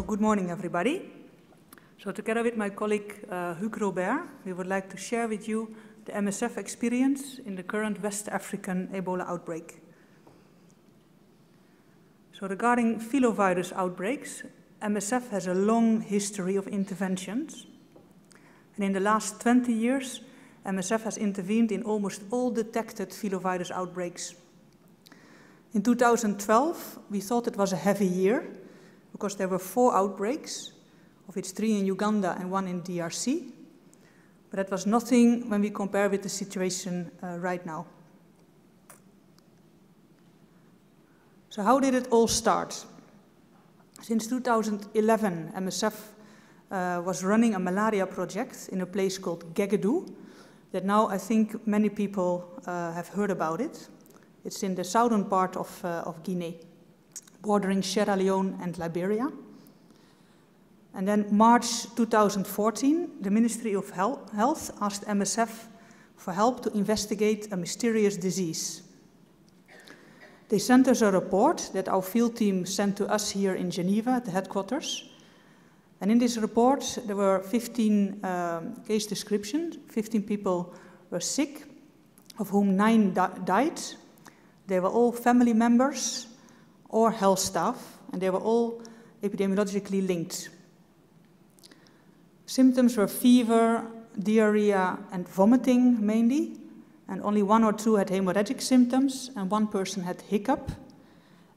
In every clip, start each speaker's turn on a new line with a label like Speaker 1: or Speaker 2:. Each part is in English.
Speaker 1: So good morning, everybody. So together with my colleague uh, Hugues Robert, we would like to share with you the MSF experience in the current West African Ebola outbreak. So regarding filovirus outbreaks, MSF has a long history of interventions. And in the last 20 years, MSF has intervened in almost all detected filovirus outbreaks. In 2012, we thought it was a heavy year because there were four outbreaks, of which three in Uganda and one in DRC. But that was nothing when we compare with the situation uh, right now. So how did it all start? Since 2011, MSF uh, was running a malaria project in a place called Guéckédou, that now I think many people uh, have heard about it. It's in the southern part of, uh, of Guinea, bordering Sierra Leone and Liberia. And then March 2014, the Ministry of Health asked MSF for help to investigate a mysterious disease. They sent us a report that our field team sent to us here in Geneva at the headquarters. And in this report, there were 15 um, case descriptions. 15 people were sick, of whom nine di died. They were all family members or health staff, and they were all epidemiologically linked. Symptoms were fever, diarrhea, and vomiting mainly, and only one or two had hemorrhagic symptoms, and one person had hiccup.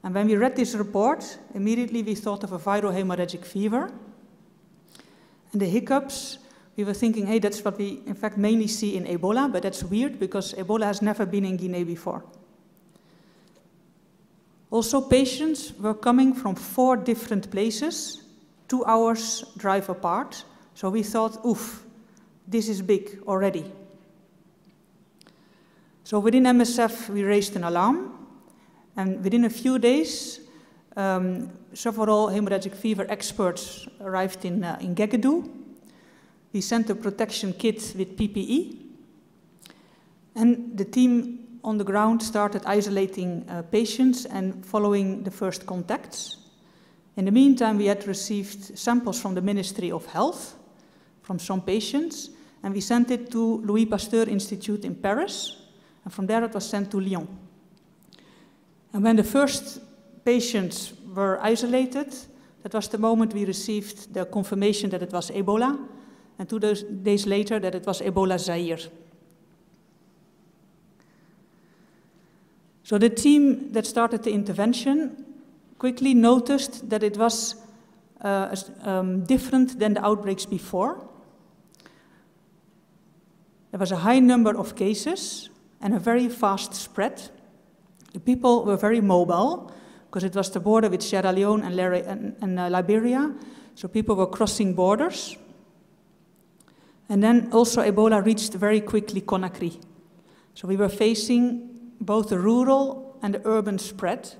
Speaker 1: And when we read this report, immediately we thought of a viral hemorrhagic fever. And the hiccups, we were thinking, hey, that's what we in fact mainly see in Ebola, but that's weird because Ebola has never been in Guinea before. Also, patients were coming from four different places, two hours drive apart, so we thought, oof, this is big already. So within MSF, we raised an alarm, and within a few days, um, several hemorrhagic fever experts arrived in, uh, in Guéckédou. We sent a protection kit with PPE, and the team on the ground started isolating uh, patients and following the first contacts. In the meantime, we had received samples from the Ministry of Health, from some patients, and we sent it to Louis Pasteur Institute in Paris, and from there it was sent to Lyon. And when the first patients were isolated, that was the moment we received the confirmation that it was Ebola, and two days later that it was Ebola Zaire. So the team that started the intervention quickly noticed that it was uh, um, different than the outbreaks before. There was a high number of cases and a very fast spread. The people were very mobile because it was the border with Sierra Leone and, and, and uh, Liberia, so people were crossing borders. And then also Ebola reached very quickly Conakry. So we were facing both the rural and the urban spread.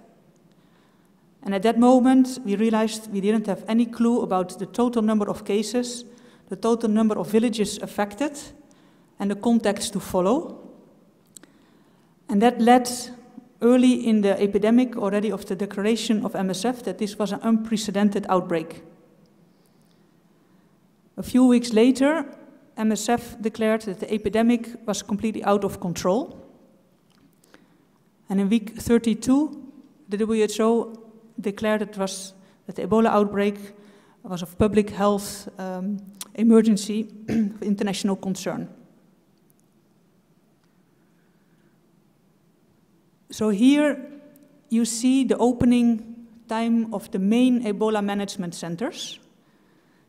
Speaker 1: And at that moment, we realized we didn't have any clue about the total number of cases, the total number of villages affected, and the context to follow. And that led early in the epidemic already of the declaration of MSF that this was an unprecedented outbreak. A few weeks later, MSF declared that the epidemic was completely out of control. And in week 32, the WHO declared it was that the Ebola outbreak was of public health um, emergency of international concern. So here you see the opening time of the main Ebola management centers.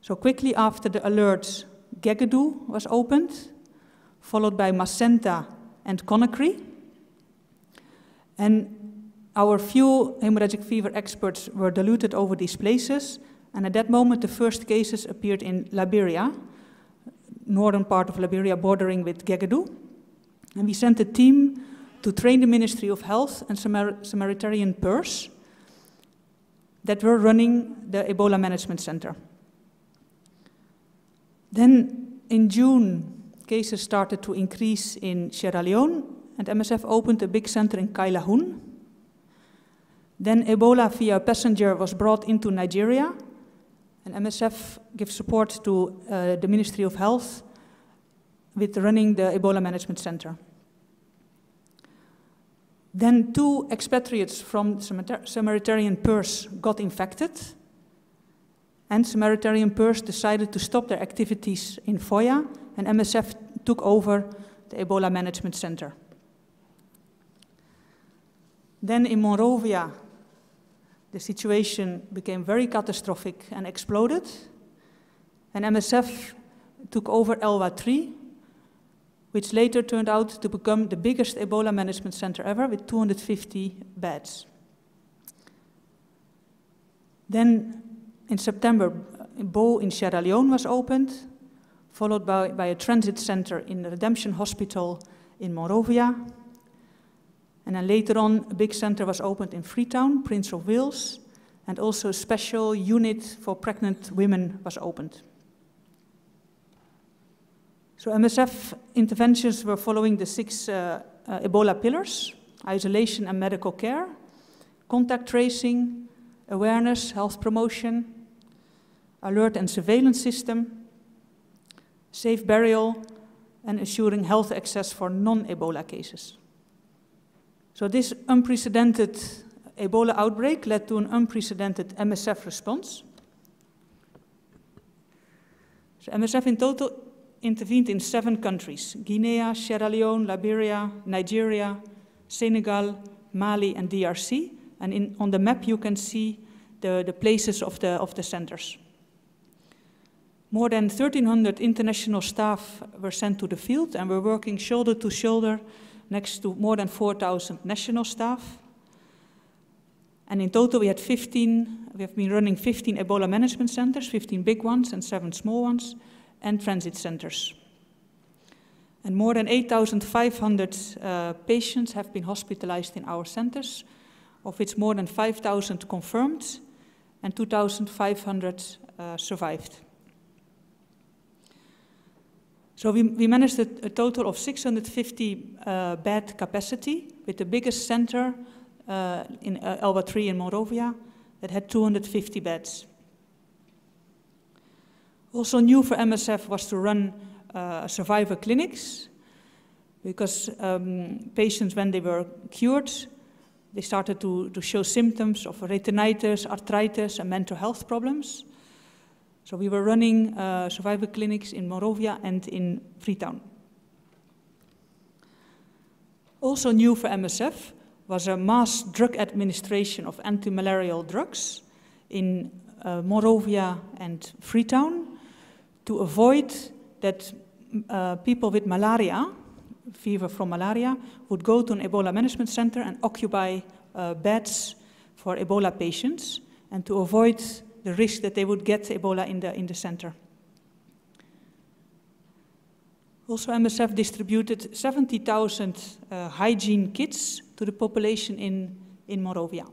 Speaker 1: So quickly after the alert, Guéckédou was opened, followed by Macenta and Conakry. And our few hemorrhagic fever experts were diluted over these places, and at that moment the first cases appeared in Liberia, northern part of Liberia bordering with Guéckédou. And we sent a team to train the Ministry of Health and Samar Samaritan Purse that were running the Ebola Management Center. Then in June, cases started to increase in Sierra Leone, and MSF opened a big center in Kailahun. Then Ebola via passenger was brought into Nigeria, And MSF gives support to uh, the Ministry of Health with running the Ebola Management Center. Then two expatriates from Samaritan Purse got infected, and Samaritan Purse decided to stop their activities in Foya, and MSF took over the Ebola Management Center. Then in Monrovia, the situation became very catastrophic and exploded. And MSF took over ELWA 3, which later turned out to become the biggest Ebola management center ever with 250 beds. Then in September, Bo in Sierra Leone was opened, followed by, by a transit center in the Redemption Hospital in Monrovia. And then later on, a big center was opened in Freetown, Prince of Wales, and also a special unit for pregnant women was opened. So MSF interventions were following the six uh, uh, Ebola pillars, isolation and medical care, contact tracing, awareness, health promotion, alert and surveillance system, safe burial, and assuring health access for non-Ebola cases. So this unprecedented Ebola outbreak led to an unprecedented MSF response. So MSF in total intervened in seven countries, Guinea, Sierra Leone, Liberia, Nigeria, Senegal, Mali, and DRC. And in, on the map you can see the, the places of the, of the centers. More than 1,300 international staff were sent to the field and were working shoulder to shoulder next to more than 4,000 national staff. And in total, we had 15, we have been running 15 Ebola management centers, 15 big ones and seven small ones, and transit centers. And more than 8,500 uh, patients have been hospitalized in our centers, of which more than 5,000 confirmed and 2,500 uh, survived. So we, we managed a, a, total of 650 uh, bed capacity with the biggest center uh, in uh, ELWA 3 in Monrovia that had 250 beds. Also new for MSF was to run uh, survivor clinics because um, patients, when they were cured, they started to, to show symptoms of retinitis, arthritis, and mental health problems. So we were running uh, survivor clinics in Monrovia and in Freetown. Also new for MSF was a mass drug administration of anti-malarial drugs in uh, Monrovia and Freetown to avoid that uh, people with malaria, fever from malaria, would go to an Ebola management center and occupy uh, beds for Ebola patients and to avoid the risk that they would get Ebola in the, in the center. Also, MSF distributed 70,000 uh, hygiene kits to the population in, in Monrovia.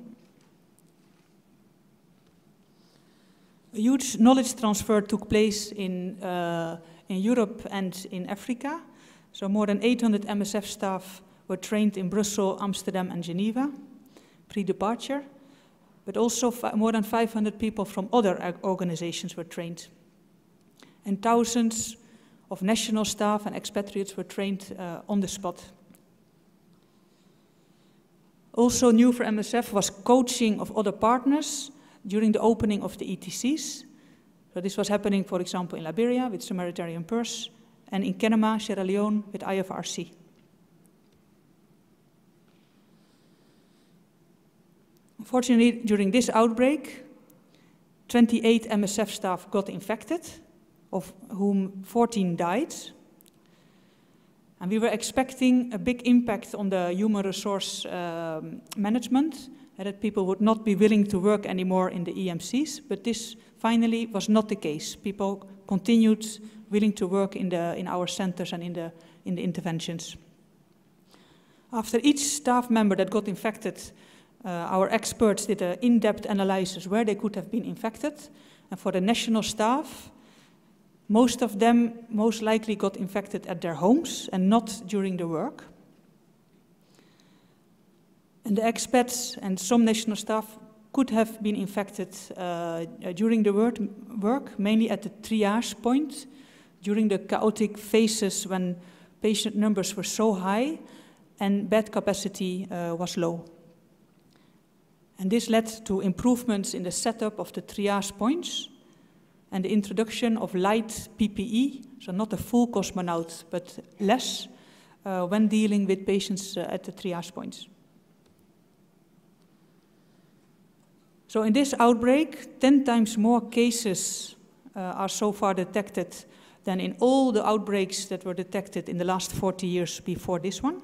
Speaker 1: A huge knowledge transfer took place in, uh, in Europe and in Africa. So more than 800 MSF staff were trained in Brussels, Amsterdam, and Geneva pre-departure but also more than 500 people from other organizations were trained. And thousands of national staff and expatriates were trained uh, on the spot. Also new for MSF was coaching of other partners during the opening of the ETCs. So this was happening, for example, in Liberia with Samaritan Purse, and in Kenema, Sierra Leone with IFRC. Unfortunately, during this outbreak, 28 MSF staff got infected, of whom 14 died. And we were expecting a big impact on the human resource um, management, that people would not be willing to work anymore in the EMCs, but this finally was not the case. People continued willing to work in, the, in our centers and in the, in the interventions. After each staff member that got infected our experts did an in-depth analysis where they could have been infected. And for the national staff, most of them most likely got infected at their homes and not during the work. And the expats and some national staff could have been infected uh, during the work, work, mainly at the triage point, during the chaotic phases when patient numbers were so high and bed capacity uh, was low. And this led to improvements in the setup of the triage points and the introduction of light PPE, so not a full cosmonaut, but less, uh, when dealing with patients uh, at the triage points. So in this outbreak, 10 times more cases uh, are so far detected than in all the outbreaks that were detected in the last 40 years before this one.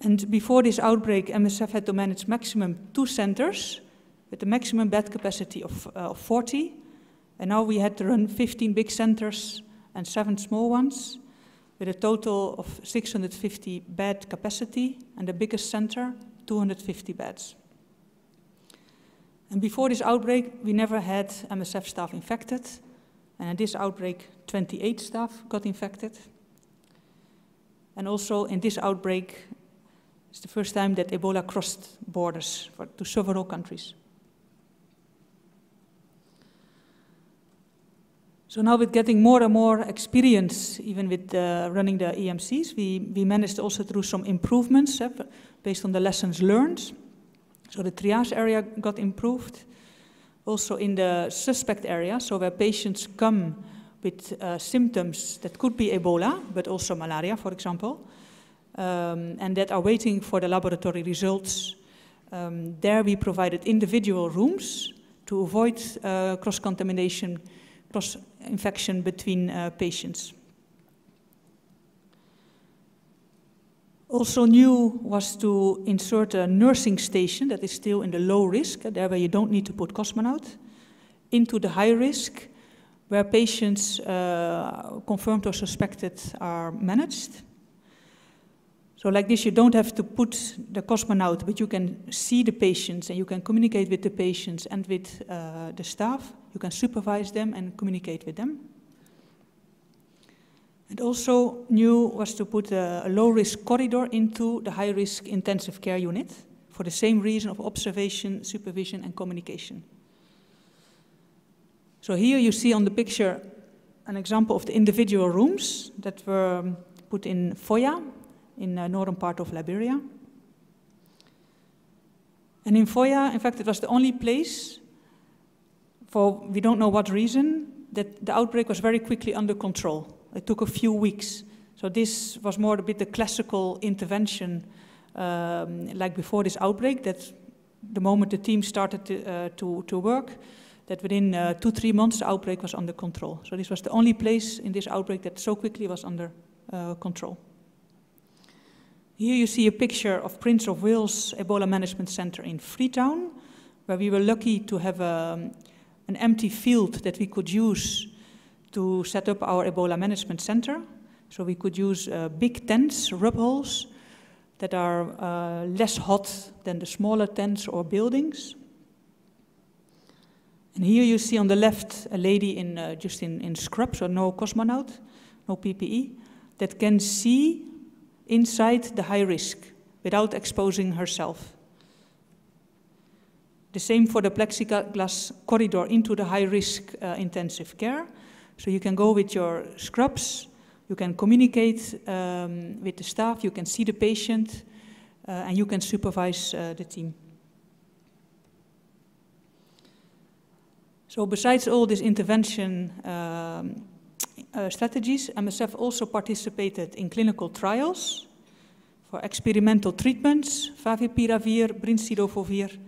Speaker 1: And before this outbreak, MSF had to manage maximum two centers with a maximum bed capacity of, uh, of 40. And now we had to run 15 big centers and seven small ones with a total of 650 bed capacity and the biggest center 250 beds. And before this outbreak, we never had MSF staff infected. And in this outbreak, 28 staff got infected. And also in this outbreak, it's the first time that Ebola crossed borders for, to several countries. So now with getting more and more experience, even with uh, running the EMCs, we, we managed also do some improvements uh, based on the lessons learned. So the triage area got improved. Also in the suspect area, so where patients come with uh, symptoms that could be Ebola, but also malaria, for example, um, and that are waiting for the laboratory results. Um, there we provided individual rooms to avoid uh, cross-contamination cross-infection between uh, patients. Also new was to insert a nursing station that is still in the low risk, there where you don't need to put cosmonaut, into the high risk, where patients uh, confirmed or suspected are managed. So like this, you don't have to put the cosmonaut, but you can see the patients and you can communicate with the patients and with uh, the staff. You can supervise them and communicate with them. And also new was to put a, a low-risk corridor into the high-risk intensive care unit for the same reason of observation, supervision, and communication. So here you see on the picture an example of the individual rooms that were put in Foya, in the northern part of Liberia. And in Foya, in fact, it was the only place, for we don't know what reason, that the outbreak was very quickly under control. It took a few weeks. So this was more a bit the classical intervention, um, like before this outbreak, that the moment the team started to, uh, to, to, work, that within uh, two, three months the outbreak was under control. So this was the only place in this outbreak that so quickly was under uh, control. Here you see a picture of Prince of Wales Ebola Management Center in Freetown, where we were lucky to have a, um, an empty field that we could use to set up our Ebola Management Center. So we could use uh, big tents, Rubb halls, that are uh, less hot than the smaller tents or buildings. And here you see on the left a lady in, uh, just in, in scrubs, so no cosmonaut, no PPE, that can see inside the high risk without exposing herself. The same for the plexiglass corridor into the high risk uh, intensive care. So you can go with your scrubs, you can communicate um, with the staff, you can see the patient, uh, and you can supervise uh, the team. So besides all this intervention um, uh, strategies, MSF also participated in clinical trials for experimental treatments, favipiravir, brincidofovir,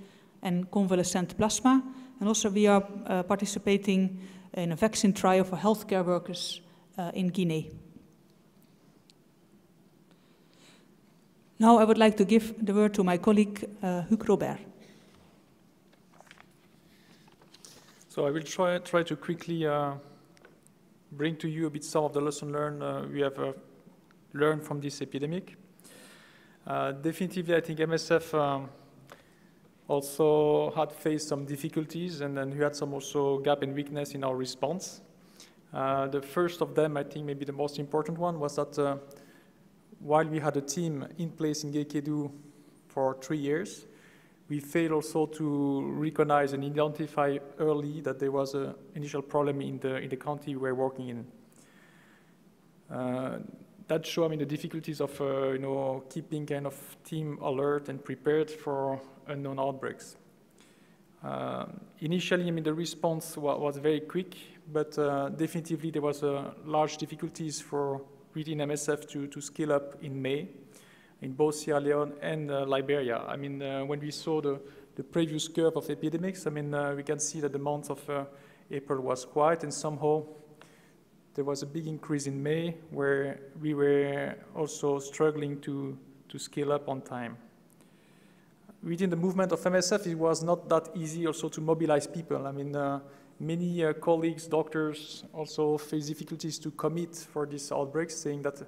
Speaker 1: and convalescent plasma. And also we are uh, participating in a vaccine trial for healthcare workers uh, in Guinea. Now I would like to give the word to my colleague, uh, Hugues Robert.
Speaker 2: So I will try, try to quickly uh, bring to you a bit some of the lessons learned uh, we have uh, learned from this epidemic. Uh, definitely, I think MSF um, also had faced some difficulties and then we had some also gap and weakness in our response. Uh, the first of them, I think maybe the most important one, was that uh, while we had a team in place in Guéckédou for three years, we failed also to recognize and identify early that there was an initial problem in the, in the county we were working in. Uh, that show I mean the difficulties of uh, you know keeping kind of team alert and prepared for unknown outbreaks. Uh, initially, I mean the response wa was very quick, but uh, definitively there was uh, large difficulties for within MSF to, to scale up in May in both Sierra Leone and uh, Liberia. I mean uh, when we saw the, the previous curve of epidemics, I mean we can see that the month of April was quiet and somehow there was a big increase in May where we were also struggling to, to scale up on time. Within the movement of MSF, it was not that easy also to mobilize people. I mean, uh, many uh, colleagues, doctors also face difficulties to commit for this outbreak, saying that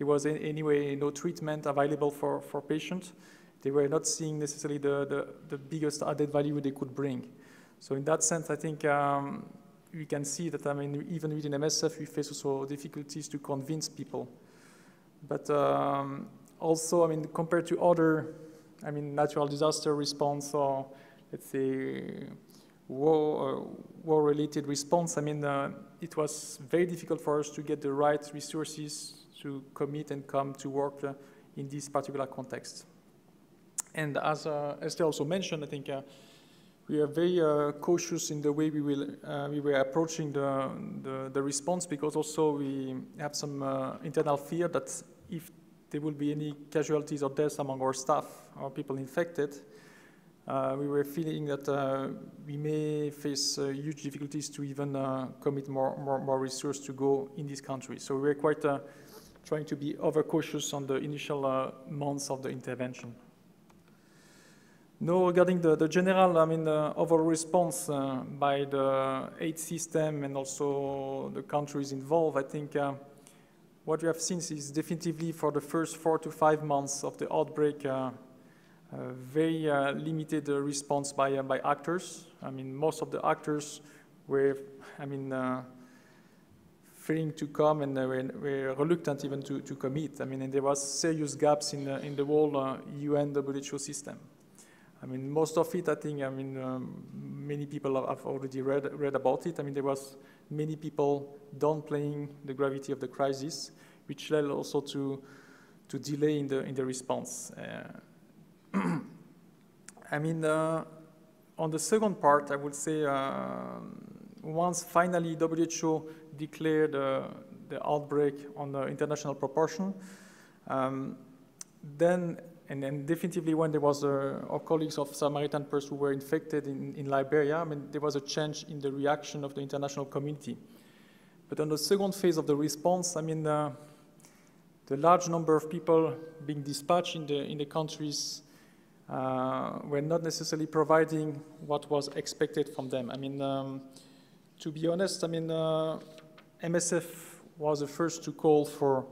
Speaker 2: there was anyway no treatment available for, for patients. They were not seeing necessarily the, the, the biggest added value they could bring. So in that sense, I think um, we can see that, I mean, even within MSF, we face also difficulties to convince people. But um, also, I mean, compared to other, I mean, natural disaster response or, let's say, war, uh, war-related response, I mean, uh, it was very difficult for us to get the right resources to commit and come to work uh, in this particular context. And as uh, Esther also mentioned, I think uh, we are very uh, cautious in the way we will uh, we were approaching the, the, the response because also we have some uh, internal fear that if there will be any casualties or deaths among our staff or people infected, we were feeling that we may face huge difficulties to even commit more, more, more resources to go in this country. So we were quite trying to be over cautious on the initial months of the intervention. No, regarding the, the general, I mean, the overall response uh, by the aid system and also the countries involved, I think uh, what we have seen is definitively for the first four to five months of the outbreak, uh, very uh, limited uh, response by, uh, by actors. I mean, most of the actors were, I mean, fearing to come and were, were, reluctant even to, to commit. I mean, and there was serious gaps in, in the whole UN WHO system. I mean, most of it, I think, I mean, um, many people have already read, read about it. I mean, there was many people downplaying the gravity of the crisis, which led also to, to delay in the, in the response. Uh, I mean, uh, on the second part, I would say uh, once finally WHO declared uh, the outbreak on the international proportion, um, then and then definitively when there was uh, our colleagues of Samaritan Purse who were infected in, in Liberia, I mean, there was a change in the reaction of the international community. But on the second phase of the response, I mean, uh, the large number of people being dispatched in the, in the countries uh, were not necessarily providing what was expected from them. I mean, um, to be honest, I mean, uh, MSF was the first to call for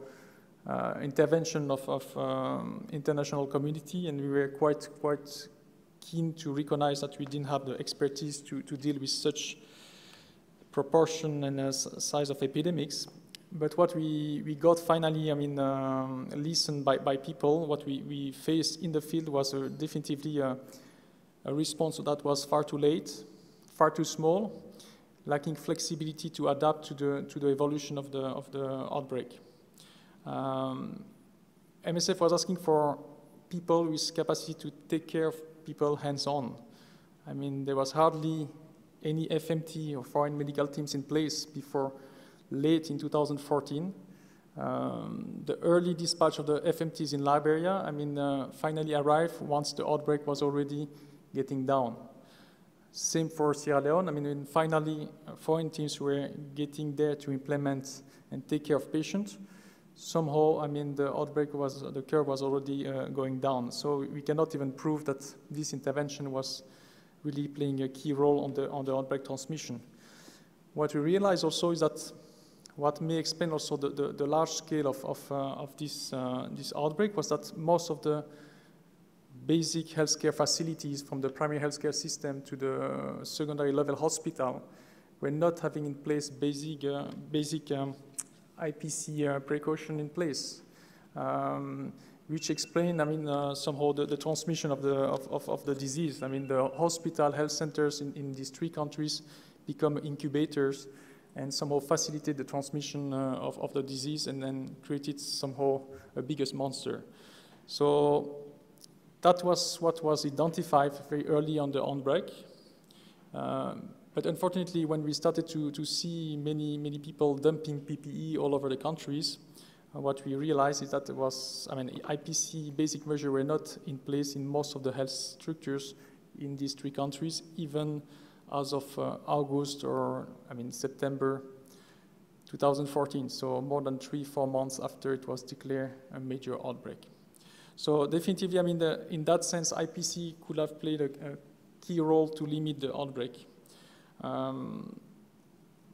Speaker 2: uh, intervention of, of um, international community, and we were quite quite keen to recognize that we didn't have the expertise to, to deal with such proportion and uh, size of epidemics. But what we, we got finally, I mean, um, listened by, by people, what we, we faced in the field was uh, definitively a, a response that was far too late, far too small, lacking flexibility to adapt to the, to the evolution of the, of the outbreak. Um, MSF was asking for people with capacity to take care of people hands-on. I mean, there was hardly any FMT or foreign medical teams in place before late in 2014. Um, the early dispatch of the FMTs in Liberia, I mean, uh, finally arrived once the outbreak was already getting down. Same for Sierra Leone. I mean, finally, uh, foreign teams were getting there to implement and take care of patients somehow, I mean, the outbreak was, the curve was already uh, going down. So we cannot even prove that this intervention was really playing a key role on the, on the outbreak transmission. What we realize also is that what may explain also the, the, the large scale of, of, uh, of this, uh, this outbreak was that most of the basic healthcare facilities from the primary healthcare system to the secondary level hospital were not having in place basic, uh, basic um, IPC uh, precaution in place. Um, which explain, I mean, uh, somehow the, the, transmission of the, of, of, of, the disease. I mean, the hospital health centers in, in these three countries become incubators and somehow facilitate the transmission uh, of, of the disease and then created somehow a biggest monster. So that was what was identified very early on the outbreak. Um, but unfortunately, when we started to, to see many, many people dumping PPE all over the countries, uh, what we realized is that there was, I mean, IPC basic measures were not in place in most of the health structures in these three countries, even as of uh, August or, I mean, September 2014. So more than three, four months after it was declared a major outbreak. So definitely, I mean, the, in that sense, IPC could have played a, a key role to limit the outbreak. Um,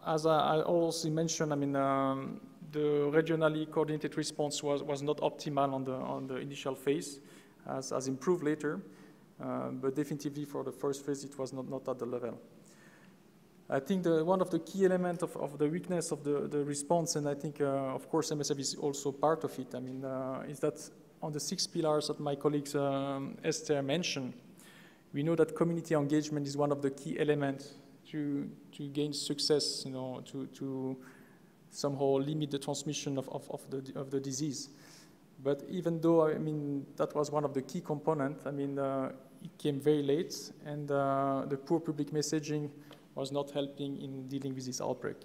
Speaker 2: as I, I, also mentioned, I mean, um, the regionally coordinated response was, was not optimal on the, on the initial phase, as, as improved later. Uh, but definitely for the first phase, it was not, not at the level. I think the, one of the key elements of, of the weakness of the, the response, and I think, uh, of course, MSF is also part of it, I mean, uh, is that on the six pillars that my colleagues um, Esther mentioned, we know that community engagement is one of the key elements to, to gain success, you know, to, to somehow limit the transmission of, of, of, the, of the disease. But even though, I mean, that was one of the key components, I mean, uh, it came very late, and uh, the poor public messaging was not helping in dealing with this outbreak.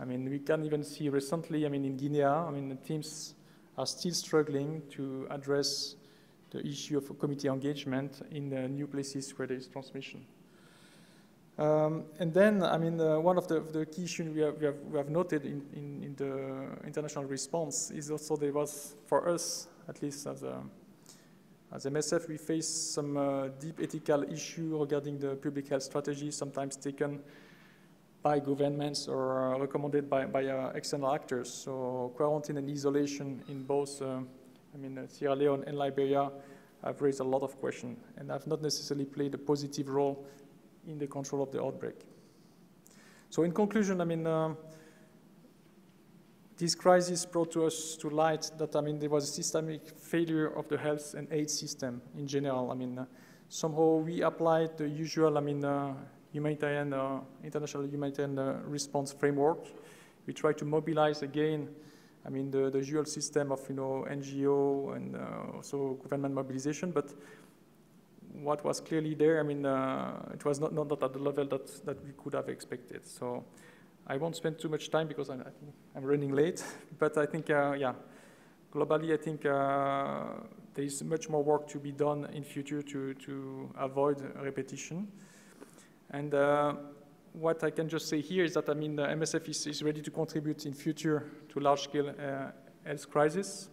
Speaker 2: I mean, we can even see recently, I mean, in Guinea, I mean, the teams are still struggling to address the issue of community engagement in the new places where there is transmission. Um, and then, I mean, uh, one of the, the key issues we have, we we have noted in, in, in, the international response is also there was, for us, at least as, a, as MSF, we face some uh, deep ethical issue regarding the public health strategy, sometimes taken by governments or uh, recommended by, by uh, external actors. So quarantine and isolation in both, uh, I mean, uh, Sierra Leone and Liberia have raised a lot of questions and have not necessarily played a positive role in the control of the outbreak. So in conclusion, I mean, uh, this crisis brought to us to light that, I mean, there was a systemic failure of the health and aid system in general. I mean, uh, somehow we applied the usual, I mean, humanitarian, uh, international humanitarian uh, response framework. We try to mobilize again, I mean, the, the usual system of, you know, NGO and uh, also government mobilization, but what was clearly there, I mean, uh, it was not, not, not, at the level that, that we could have expected. So I won't spend too much time because I'm, I'm running late, but I think, uh, yeah, globally, I think uh, there is much more work to be done in future to, to avoid repetition. And uh, what I can just say here is that, I mean, the MSF is, is ready to contribute in future to large-scale uh, health crisis.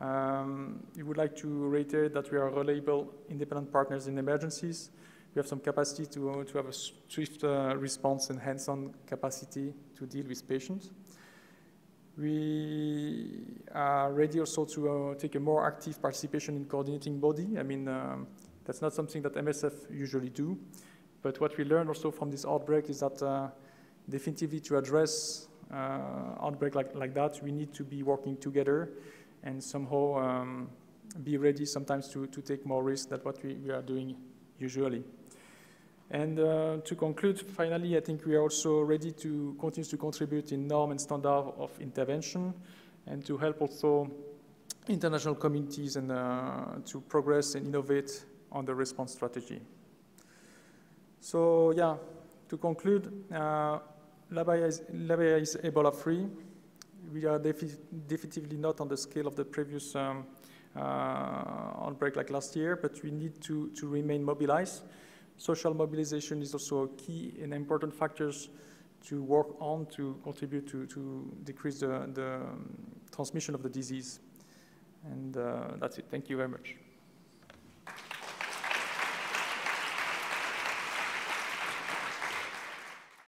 Speaker 2: Um, we would like to reiterate that we are reliable, independent partners in emergencies. We have some capacity to, to have a swift uh, response and hands-on capacity to deal with patients. We are ready also to uh, take a more active participation in coordinating body. I mean, um, that's not something that MSF usually do. But what we learned also from this outbreak is that uh, definitively to address uh, outbreak like, like that, we need to be working together and somehow um, be ready sometimes to, to take more risk than what we, we are doing usually. And uh, to conclude, finally, I think we are also ready to continue to contribute in norm and standard of intervention and to help also international communities and uh, to progress and innovate on the response strategy. So yeah, to conclude, uh, Liberia is, is Ebola free we are defi definitively not on the scale of the previous um, uh, outbreak like last year, but we need to, to remain mobilized. Social mobilization is also a key and important factors to work on to contribute to, to decrease the, the um, transmission of the disease. And uh, that's it. Thank you very much.